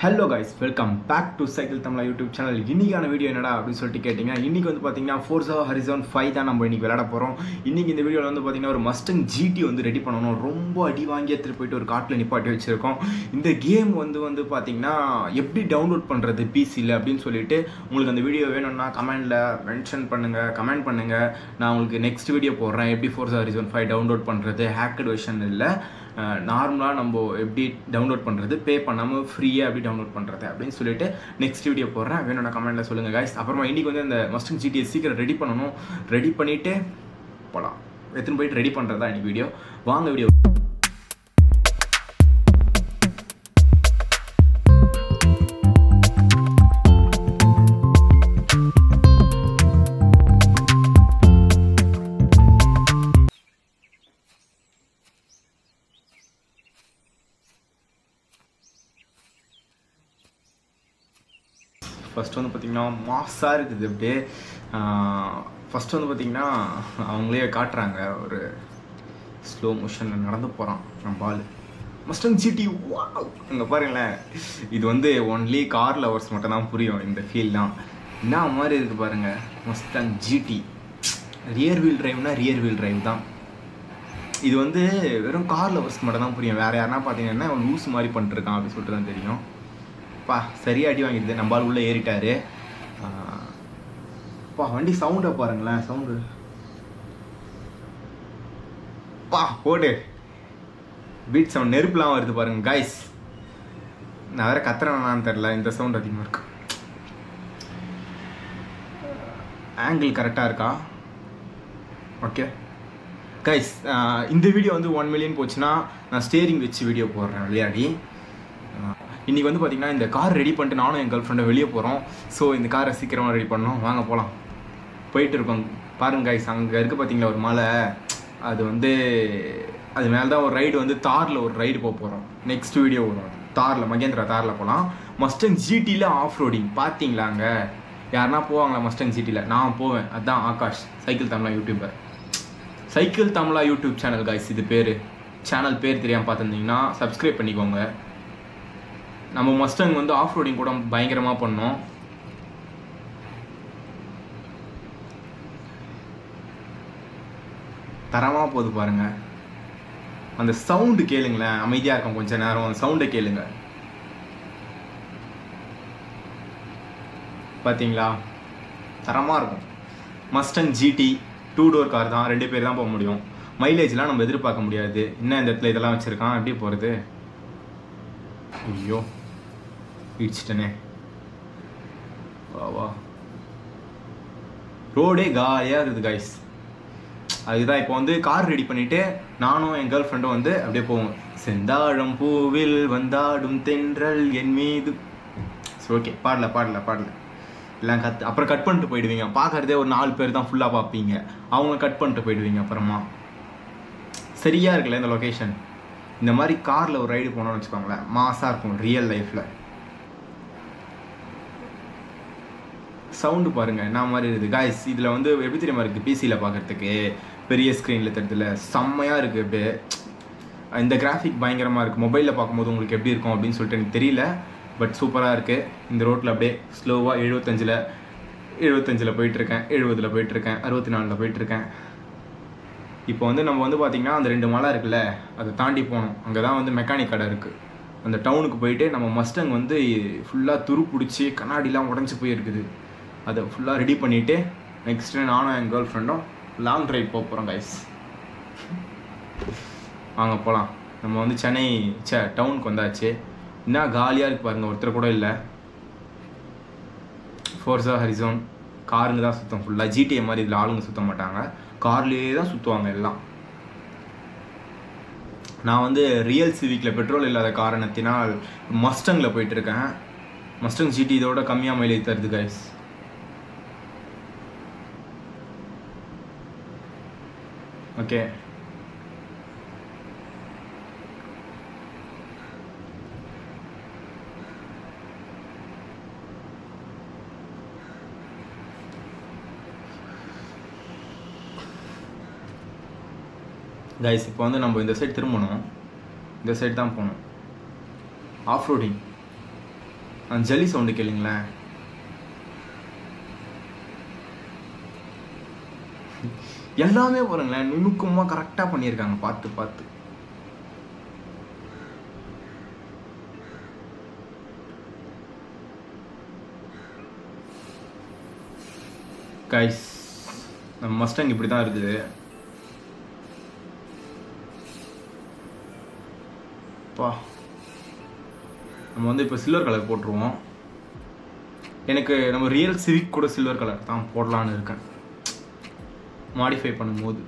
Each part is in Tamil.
Hello guys welcome back to cycle Tamizha YouTube channel இன்னைக்கான வீடியோ என்னடா அப்படின்னு சொல்லிட்டு கேட்டிங்கன்னா இன்னைக்கு வந்து பார்த்தீங்கன்னா ஃபோர்ஸா ஹரிசோன் ஃபைவ் தான் நம்ம இன்னைக்கு விளையாட போகிறோம் இன்னைக்கு இந்த வீடியோவில் வந்து பார்த்தீங்கன்னா ஒரு மஸ்டங் ஜிடி வந்து ரெடி பண்ணணும். ரொம்ப அடி வாங்கி எடுத்துகிட்டு போயிட்டு ஒரு காட்டில் நிப்பாட்டி வச்சிருக்கோம். இந்த கேம் வந்து வந்து பார்த்தீங்கன்னா எப்படி டவுன்லோட் பண்ணுறது பிசியில் அப்படின்னு சொல்லிட்டு உங்களுக்கு அந்த வீடியோ வேணும்னா கமெண்டில் மென்ஷன் பண்ணுங்கள் கமெண்ட் பண்ணுங்கள் நான் உங்களுக்கு நெக்ஸ்ட் வீடியோ போடுறேன். எப்படி ஃபோர்ஸா ஹரிசோன் ஃபைவ் டவுன்லோட் பண்ணுறது ஹேக்கட் வெர்ஷன் இல்லை. நார்மலாக நம்ம எப்படி டவுன்லோட் பண்ணுறது பே பண்ணாமல் ஃப்ரீயாக அப்படி டவுன்லோட் பண்ணுறது அப்படின்னு சொல்லிட்டு நெக்ஸ்ட் வீடியோ போடுறேன். வேணும்னா கமெண்ட்டில் சொல்லுங்கள் காய்ஸ் அப்புறமா இன்றைக்கி வந்து இந்த மஸ்டிங் ஜிடிஎஸ் சீக்கிரம் ரெடி பண்ணணும். ரெடி பண்ணிவிட்டு போகலாம் எடுத்துன்னு போயிட்டு ரெடி பண்ணுறது தான் இன்றைக்கி வீடியோ வாங்க வீடியோ ஃபஸ்ட் வந்து பார்த்திங்கன்னா மாஸாக இருக்குது. அப்படியே ஃபஸ்ட் வந்து பார்த்திங்கன்னா அவங்களே காட்டுறாங்க. ஒரு ஸ்லோ மோஷனில் நடந்து போகிறான் நம்ம பால் மஸ்டங் ஜிடி வா இங்கே பாருங்களேன். இது வந்து ஒன்லி கார் லவர்ஸ் மட்டும் தான் புரியும். இந்த ஃபீல்லாம் என்ன மாதிரி இருக்குது பாருங்கள் மஸ்டங் ஜிடி ரியர் வீல் டிரைவ்னா ரியர் வீல் டிரைவ் தான். இது வந்து வெறும் கார் லவர்ஸ்க்கு மட்டும் தான் புரியும். வேறு யாருன்னா பார்த்தீங்கன்னா லூஸ் மாதிரி பண்ணிட்டுருக்கான் அப்படின்னு சொல்லிட்டு தான் தெரியும். பா சரியா அடி வாங்கிடுது நம்ம ஆள் உள்ளே ஏறிட்டாரு. பா வண்டி சவுண்டை பாருங்களேன் சவுண்டு பா ஓடு பீட் சவுண்ட் நெருப்புலாம் வருது பாருங்க கைஸ் நான் வேற கத்துறேனான்னு தெரில இந்த சவுண்ட் அதிகமாக இருக்கு. ஆங்கிள் கரெக்டாக இருக்கா? ஓகே கைஸ் இந்த வீடியோ வந்து ஒன் மில்லியன் போச்சுன்னா நான் ஸ்டேரிங் வச்சு வீடியோ போடுறேன் விளையாடி. இன்றைக்கி வந்து பார்த்திங்கன்னா இந்த கார் ரெடி பண்ணிட்டு நானும் என் கேர்ள் ஃப்ரெண்டை வெளியே போகிறோம் ஸோ இந்த காரை சீக்கிரமாக ரெடி பண்ணோம் வாங்க போகலாம் போயிட்டு இருக்கோம். பாருங்க கைஸ் அங்கே இருக்க பார்த்தீங்களா ஒரு மலை. அது வந்து அது மேலே தான் ஒரு ரைடு வந்து தாரில் ஒரு ரைடு போக போகிறோம் நெக்ஸ்ட் வீடியோ வரும். தாரில் மகேந்திரா தாரில் போகலாம் மஸ்டன் ஜிடியில் ஆஃப் ரோடிங் பார்த்தீங்களா அங்கே? யாருன்னா போவாங்களா மஸ்டன் ஜிடியில் நான் போவேன். அதுதான் Akash. Cycle Tamizha YouTuber cycle Tamizha YouTube channel guys இது பேர். சேனல் பேர் தெரியாமல் பார்த்துருந்தீங்கன்னா சப்ஸ்கிரைப் பண்ணிக்கோங்க. நம்ம மஸ்டங் வந்து ஆஃப் ரோடிங் கூட பயங்கரமாக பண்ணோம். தரமாக போகுது பாருங்க. அந்த சவுண்டு கேளுங்களேன். அமைதியாக இருக்கும் கொஞ்ச நேரம். அந்த சவுண்டை கேளுங்க. பார்த்தீங்களா தரமாக இருக்கும். Mustang GT two door car தான். ரெண்டு பேர் தான் போக முடியும். மைலேஜ்லாம் நம்ம எதிர்பார்க்க முடியாது. என்ன இந்த இடத்துல இதெல்லாம் வச்சுருக்கான்? எப்படி போகிறது ஐயோ இடிச்சிட்டனே வா வா ரோடே காலியாக இருக்குது கைஸ் அதுதான் இப்போ வந்து கார் ரெடி பண்ணிவிட்டு நானும் என் கேர்ள் ஃப்ரெண்டும் வந்து அப்படியே போவோம் செந்தாழம் பூவில் வந்தாடும் தென்றல் என் மீது சரி ஓகே பாடல பாடல பாடல எல்லாம் கத் அப்புறம் கட் பண்ணிட்டு போயிடுவீங்க பார்க்கறதே ஒரு நாலு பேர் தான் ஃபுல்லாக பார்ப்பீங்க அவங்க கட் பண்ணிட்டு போயிடுவீங்க அப்புறமா சரியாக இருக்குல்ல இந்த லொக்கேஷன் இந்த மாதிரி காரில் ஒரு ரைடு போனோம்னு வச்சுக்கோங்களேன் மாசாக இருக்கும் ரியல் லைஃப்பில் சவுண்டு பாருங்கள் நான் மாதிரி இருக்குது? காய்ஸ் இதில் வந்து எப்படி தெரியுமா இருக்குது பிசியில் பார்க்குறதுக்கு பெரிய ஸ்க்ரீனில் தெரியுதுல செம்மையாக இருக்குது அப்படியே இந்த கிராஃபிக் பயங்கரமாக இருக்குது மொபைலில் பார்க்கும்போது உங்களுக்கு எப்படி இருக்கும் அப்படின்னு சொல்லிட்டு எனக்கு தெரியல பட் சூப்பராக இருக்குது இந்த ரோட்டில் அப்படியே ஸ்லோவாக எழுபத்தஞ்சில் எழுபத்தஞ்சில் போயிட்டுருக்கேன் எழுபதில் போயிட்டுருக்கேன் அறுபத்தி நாலில் போயிட்டுருக்கேன் இப்போ வந்து நம்ம வந்து பார்த்திங்கன்னா அந்த ரெண்டு மலை இருக்குல்ல அதை தாண்டி போகணும். அங்கே தான் வந்து மெக்கானிக் கடை இருக்குது அந்த டவுனுக்கு போயிட்டு நம்ம மஸ்டங் வந்து ஃபுல்லாக துரு பிடிச்சி கண்ணாடிலாம் உடஞ்சி போயிருக்குது. அதை ஃபுல்லாக ரெடி பண்ணிவிட்டு நெக்ஸ்ட்டு நானும் என் கேர்ள் ஃப்ரெண்டும் லாங் ட்ரைவ் போக போகிறோம் கைஸ் வாங்க போகலாம் நம்ம வந்து சென்னை சே டவுனுக்கு வந்தாச்சு. என்ன காலியாக இருக்கு பாருங்கள் ஒருத்தர் கூட இல்லை. ஃபோர்ஸா ஹரிசோன் காருங்க தான் சுத்தம். ஃபுல்லாக ஜிடிஏ மாதிரி இதில் ஆளுங்க சுத்த மாட்டாங்க. கார்லேயே தான் சுற்றுவாங்க எல்லாம். நான் வந்து ரியல் சிவிக்கில் பெட்ரோல் இல்லாத காரணத்தினால் மஸ்டங்கில் போயிட்டுருக்கேன். மஸ்டங் ஜிடி இதோட கம்மியாக மைலேஜ் தருது கைஸ் ஓகே கைஸ் இப்போ வந்து நம்ம இந்த சைடு திரும்பணும். இந்த சைடு தான் போகணும். ஆஃப் ரோடிங் அந்த ஜல்லி சவுண்டு கேளுங்களேன். எல்லாமே பாருங்களேன் நுணுக்கமாக கரெக்டாக பண்ணியிருக்காங்க. பார்த்து பார்த்து. கைஸ் நம்ம மஸ்டங் இப்படி தான் இருக்குது. பா நம்ம வந்து இப்போ சில்வர் கலர் போட்டுருவோம். எனக்கு நம்ம ரியல் சிவிக் கூட சில்வர் கலர் தான் போடலான்னு இருக்கேன். மாடிஃபை பண்ணும்போது.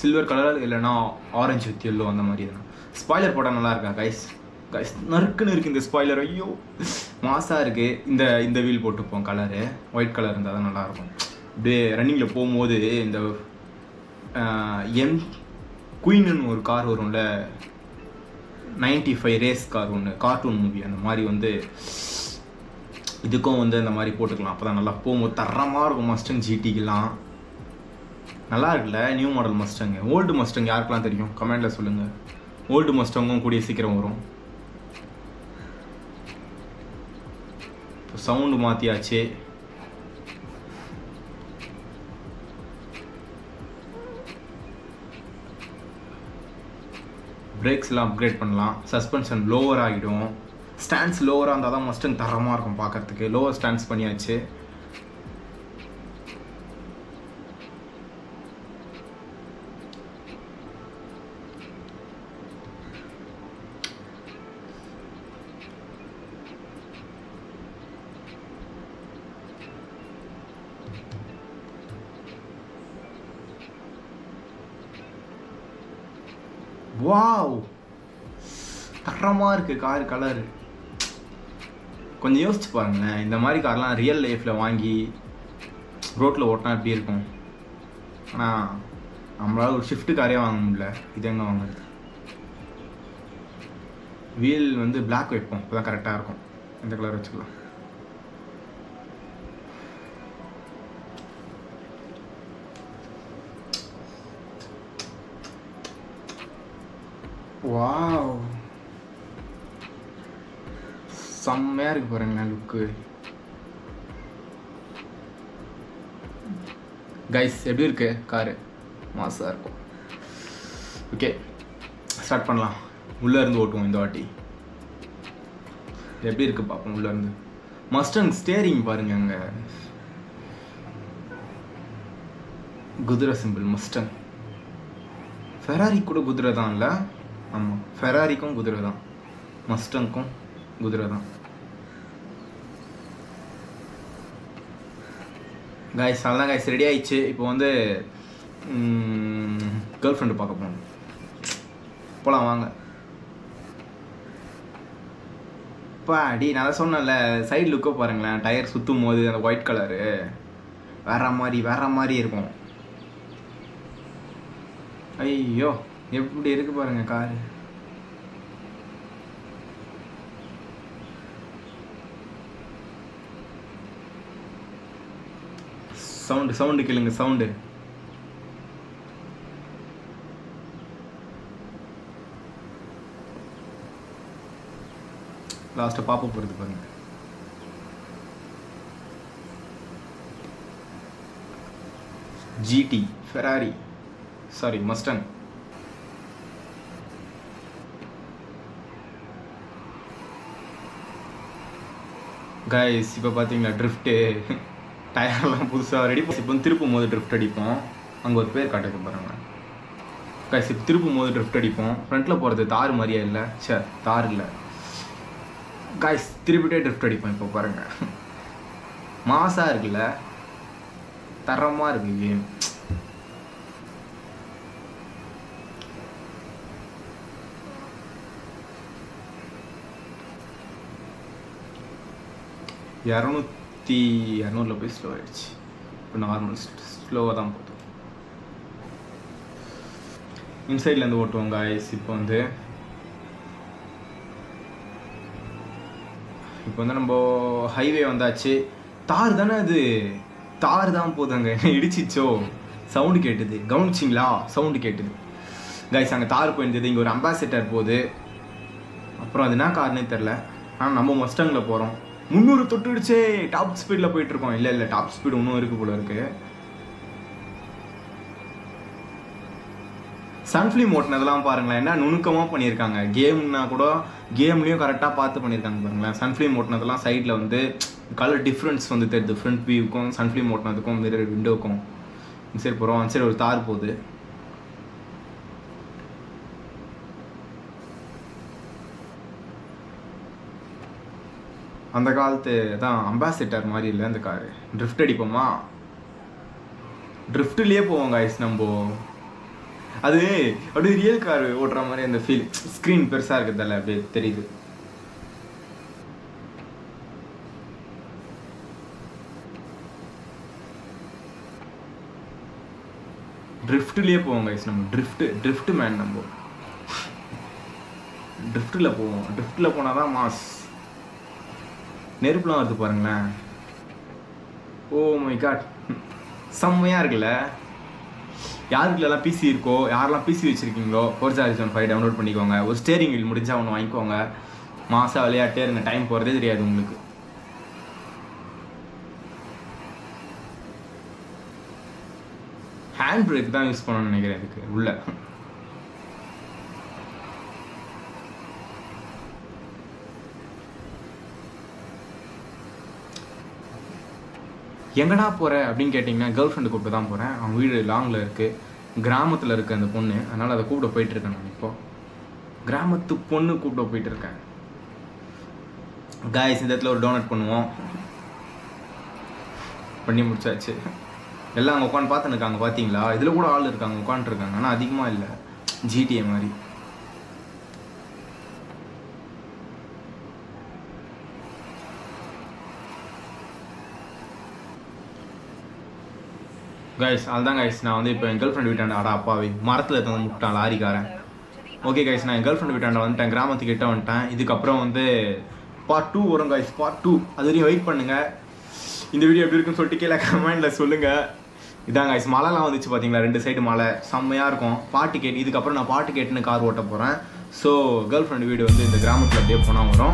சில்வர் கலர் இல்லைன்னா ஆரஞ்சு வித் எல்லோ அந்த மாதிரி தான் ஸ்பாய்லர் போட்டால் நல்லா இருக்கா கைஸ் கைஸ் நறுக்குன்னு இருக்குது இந்த ஸ்பாய்லர் ஐயோ. மாசாக இருக்குது இந்த இந்த வீல் போட்டுப்போம் கலரு ஒயிட் கலர் இருந்தால் தான் நல்லாயிருக்கும். அப்படியே ரன்னிங்கில் போகும்போது இந்த எம் குயின்னு ஒரு கார் வரும்ல. நைன்டி ஃபைவ் ரேஸ் கார் ஒன்று கார்ட்டூன் மூவி அந்த மாதிரி வந்து இதுக்கும் வந்து அந்த மாதிரி போட்டுக்கலாம். அப்போ தான் நல்லா போகும்போது தரமாக இருக்கும். மஸ்டங் ஜிடிக்கெலாம் நல்லா இருக்குல்ல நியூ மாடல் மஸ்டங்கு ஓல்டு மஸ்டங் யாருக்கெல்லாம் தெரியும்? கமெண்டில் சொல்லுங்கள் ஓல்டு மஸ்டங்கும் கூடிய சீக்கிரம் வரும். இப்போ சவுண்டு மாற்றியாச்சு பிரேக்ஸ்லாம் அப்கிரேட் பண்ணலாம். சஸ்பென்ஷன் லோவர் ஆகிடும். ஸ்டாண்ட்ஸ் லோவராக இருந்தால் தான் மஸ்டன் தரமாக இருக்கும் பார்க்குறதுக்கு. லோவர் ஸ்டாண்ட்ஸ் பண்ணியாச்சு. வாவ் தரமாக இருக்குது கார் கலர் கொஞ்சம் யோசிச்சு பாருங்களேன். இந்த மாதிரி கார்லாம் ரியல் லைஃப்பில் வாங்கி ரோட்டில் ஓட்டினா எப்படி இருக்கும்? ஆனால் நம்மளால ஒரு ஷிஃப்ட்டு காரே வாங்க முடியல. இது எங்கே வாங்குறது? வீல் வந்து பிளாக் வைப்போம். அப்போ தான் கரெக்டாக இருக்கும். இந்த கலர் வச்சுக்கலாம். வாவ் செம்மையாக இருக்கு பாருங்களேன் லுக்கு கைஸ் எப்படி இருக்கு? காரு. மாசாக இருக்கும். ஓகே ஸ்டார்ட் பண்ணலாம். உள்ளே இருந்து ஓட்டுவோம் இந்த வாட்டி. எப்படி இருக்கு பார்ப்போம் உள்ளேருந்து மஸ்டங் ஸ்டேரிங் பாருங்க அங்கே. குதிரை சிம்பிள் மஸ்டங் ஃபெராரி கூட குதிரை தான் இல்லை ஆமாம் ஃபெராரிக்கும் குதிரை தான் மஸ்டங்க்கும் குதிரை தான் காய்ஸ் அதான் காய்ஸ் ரெடி ஆயிடுச்சு. இப்போ வந்து கேர்ள் ஃப்ரெண்டு பார்க்க போகணும். போகலாம் வாங்க. அப்பா அடி நான் தான் சொன்னேன்ல சைடு லுக்கை பாருங்களேன். டயர் சுற்றும் போது அந்த ஒயிட் கலரு வேற மாதிரி வேற மாதிரி இருக்கும். ஐயோ எப்படி இருக்கு பாருங்க காரு? சவுண்டு சவுண்டு கேளுங்க சவுண்டு. லாஸ்ட்டை பாப்பா போகிறது பாருங்க. GT Ferrari sorry Mustang guys இப்போ பார்த்தீங்களா ட்ரிஃப்ட்டு டயர்லாம் புதுசாக ரெடி இப்போ திருப்பும் போது ட்ரிஃப்ட் அடிப்போம். அங்கே ஒரு பேர் காட்டுக்கு பாருங்க. கைஸ் இப்போ திருப்பும் போது ட்ரிஃப்ட் அடிப்போம் ஃப்ரண்ட்டில் போகிறது தார் மாதிரியே இல்லை? சே தார் இல்லை. கைஸ் திருப்பிட்டே ட்ரிஃப்ட் அடிப்போம் இப்போ பாருங்கள் மாசாக இருக்குல்ல? தரமாக இருக்குது கேம் இரநூத்தி இரநூறுல போய் ஸ்லோ ஆயிடுச்சு. இப்போ நார்மல் ஸ்லோவாக தான் போகுது. இன்சைட்லேருந்து ஓட்டுவோம் காய்ஸ் இப்போ வந்து இப்போ வந்து நம்ம ஹைவே வந்தாச்சு. தார் தானே அது? தார் தான் போதாங்க என்ன இடிச்சிச்சோ? சவுண்டு கேட்டுது. கவனிச்சிங்களா? சவுண்டு கேட்டுது. கைஸ் அங்கே தார் போயிருந்தது. இங்கே ஒரு அம்பாசிடர் போகுது. அப்புறம் அது என்ன காரணே தெரில ஆனால் நம்ம மஸ்டங்கில் போகிறோம் முந்நூறு தொட்டுடுச்சே டாப் ஸ்பீடில் போயிட்டு இருக்கோம் இல்லை இல்லை டாப் ஸ்பீடு இன்னும் இருக்கு போல இருக்கு. சன்ஃப்ளீம் ஓட்டினதெல்லாம் பாருங்களேன். என்ன நுணுக்கமாக பண்ணியிருக்காங்க. கேம்னா கூட கேம்லேயும் கரெக்டாக பார்த்து பண்ணியிருக்காங்க பாருங்களேன். சன்ஃப்ளீம் ஓட்டினதெல்லாம் சைடில் வந்து கலர் டிஃப்ரென்ஸ் வந்து தெரியுது. ஃப்ரண்ட் வியூக்கும் சன்ஃப்ளீம் ஓட்டினதுக்கும் மிரர் விண்டோக்கும் இந்த சைடு போகிறோம் அந்த சைடு ஒரு தார் போகுது. அந்த காலத்து தான் அம்பாசிடர் மாதிரி இல்லை அந்த காரு ட்ரிஃப்ட் அடிப்போமா? ட்ரிஃப்ட்லேயே போவோம் காய்ஸ் நம்ம. அது அப்படியே ரியல் கார் ஓட்டுற மாதிரி அந்த ஃபீல் ஸ்க்ரீன் பெருசாக இருக்கிறதால அப்படியே தெரியுது. ட்ரிஃப்ட்லேயே போவோம் கைஸ் நம்ம. ட்ரிஃப்ட்டு ட்ரிஃப்ட் மேன் நம்ம. ட்ரிஃப்ட்டில் போவோம். ட்ரிஃப்ட்டில் போனால் தான் மாஸ் நெருப்புலாம் வருது பாருங்களேன். Oh ஓ மை காட் செம்மையாக இருக்குல்ல? யாருக்குலாம் பிசி இருக்கோ யாரெல்லாம் பிசி வச்சுருக்கீங்களோ ஃபோர் ஒன் ஃபைவ் டவுன்லோட் பண்ணிக்கோங்க. ஒரு ஸ்டேரிங் வீல் முடிஞ்சால் ஒன்று வாங்கிக்கோங்க. மாதம் விளையாட்டே இருங்க டைம் போகிறதே தெரியாது உங்களுக்கு. ஹேண்ட் பிரேக் தான் யூஸ் பண்ணணும்னு நினைக்கிறேன் இதுக்கு உள்ள. எங்கடா போகிற அப்படின்னு கேட்டிங்கன்னா கேர்ள் ஃப்ரெண்டு கூப்பிட்டு தான் போகிறேன் அவன் வீடு லாங்கில் இருக்குது கிராமத்தில் இருக்க அந்த பொண்ணு. அதனால் அதை கூப்பிட போயிட்டு இருக்கேன் நான் இப்போது கிராமத்து பொண்ணு கூப்பிட போயிட்டு இருக்கேன். காய்ஸ் இந்த இடத்துல ஒரு டோனட் பண்ணுவோம். பண்ணி முடிச்சாச்சு. எல்லாம் அங்கே உட்காந்து பார்த்துன்னு இருக்காங்க பார்த்தீங்களா இதில் கூட ஆள் இருக்காங்க உட்காந்துருக்காங்க ஆனால் அதிகமாக இல்லை. ஜிடிஏ மாதிரி. கைஸ் அதுதான் கைஸ் நான் வந்து இப்போ என் கேர்ள் ஃப்ரெண்ட் வீட்டாண்ட அடா அப்பாவி மரத்தில் இருந்த முட்டான் லாரிக்காரன் ஓகே கைஸ் நான் என் கேர்ள் ஃப்ரெண்ட் வீட்டாண்ட வந்துட்டேன் கிராமத்துக்கிட்ட வந்துட்டேன். இதுக்கப்புறம் வந்து பார்ட் டூ வரும் கைஸ் பார்ட் டூ அது வரையும் வெயிட் பண்ணுங்கள் இந்த வீடியோ எப்படி இருக்குன்னு சொல்லிட்டு கீழே கமெண்டில் சொல்லுங்கள் இதான் கைஸ் மழைலாம் வந்துச்சு பார்த்தீங்களா ரெண்டு சைடு மழை. செம்மையாக இருக்கும். பாட்டு கேட்டு இதுக்கப்புறம் நான் பாட்டு கேட்டுன்னு கார் ஓட்ட போகிறேன் ஸோ கேர்ள் ஃப்ரெண்ட் வீடு வந்து இந்த கிராமத்தில் அப்படியே போனால் வரும்.